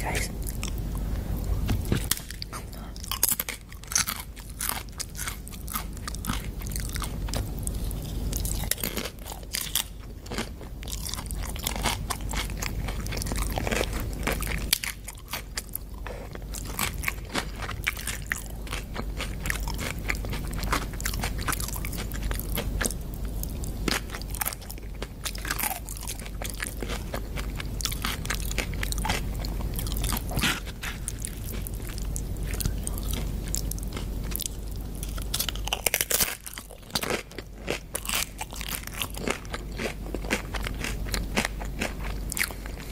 guys.